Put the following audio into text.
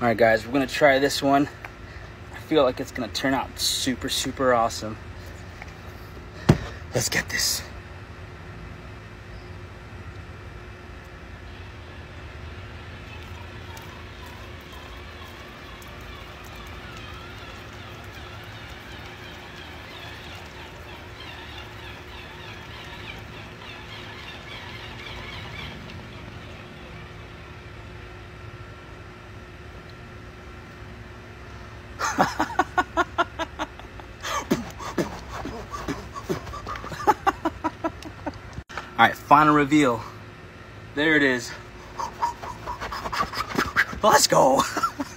All right, guys, we're gonna try this one. I feel like it's gonna turn out super, super awesome. Let's get this. All right, final reveal. There it is. Let's go.